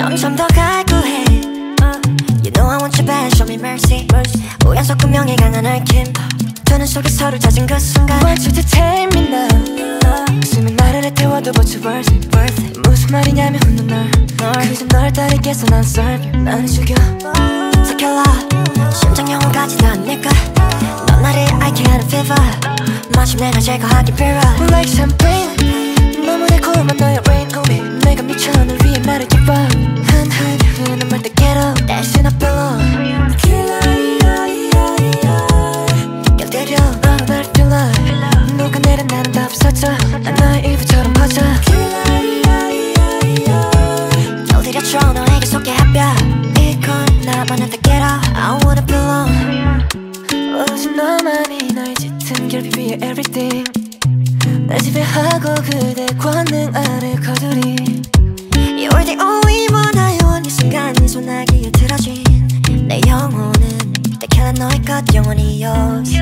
점점 더 갈구해 You know I want you bad, show me mercy 우연 섞은 명예 강한 얽힘 두 눈 속에 서로 잦은 그 순간 Want you to take me now 수면 나를 애태워도 but you worth it, worth it 무슨 말이냐면 묻는 널 그저 널 따르겠어 난 serve you 나는 죽여 Tequila 심장 영혼까지 다 내가 넌 나를 I can't fever 마침내 날 제거하기 빌어 Like champagne 너무 달콤한 너의 rain homie 내가 미쳐 널 위해 나를 기뻐 흔흔흔 눈물 때 get up 대신 I belong 곁들여 너는 날 feel like 녹아내린 나는 다 없어져 난 너의 일부처럼 퍼져 곁들여줘 너에게 속개합야 이건 나만의 get out I wanna belong 오직 너만이 나의 짙은 결핍 위에 everything. 날 지배하고 그대 권능 아래 거두리 You're the only one 때켜난 너의 것 영원히 yours.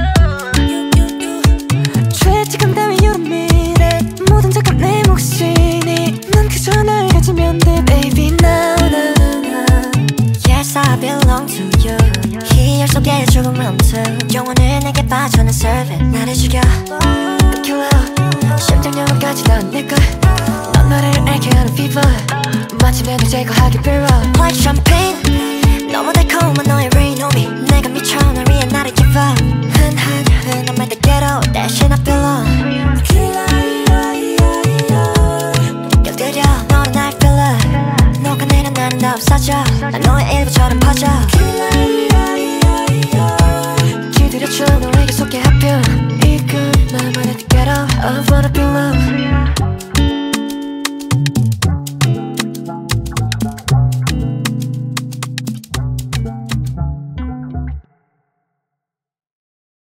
죄책감 따위 you're 미래. 모든 잠깐 내 몫이니. 넌 그저 날 가지면 돼 baby. now now now Yes I belong to you. 희열 속에 조금 멈춰 영혼을 내게 빠져는 serve it 나를 죽여. The killer 심장 영혼까지 다 내걸. 넌 나를 알게 하는 fever. 마침내 널 제거하기 빌어 Like champagne 나는 다 없어져 난 너의 일부처럼 퍼져 너에게 속해